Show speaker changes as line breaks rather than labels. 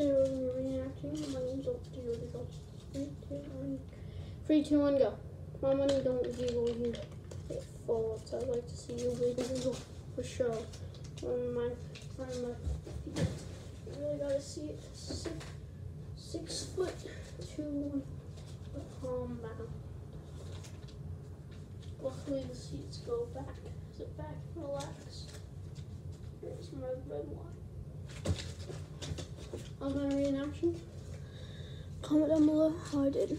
Today we're going to be reenacting my name's to results. Three, two, one. Three, two, one, go. My money don't giggle you. It falls. I'd like to see you wiggle wiggle for sure. On my, on my feet. You really gotta see it. Six, six foot two, palm down. Luckily the seats go back. Sit back, relax. Here's my red wine. On my reenaction, comment down below how I did.